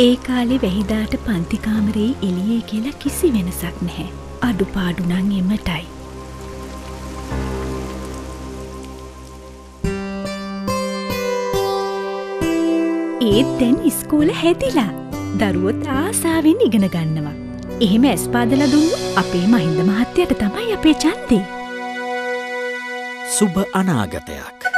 ඒ කාලෙ වැහිදාට පන්තිකාමරයේ එලියේ කියලා කිසි වෙනසක් නැහැ. අඩුපාඩුනං එමටයි. ඒත් දැන් ඉස්කෝල හැදිලා. දරුවොත් ආසාාවෙන් ඉගෙන ගන්නවා. එහෙම ඇස්පාදල දුන්නු අපේ මහින්ද මහත්තයට තමයි අපේ චන්දේ. සුභ අනාගතයක්.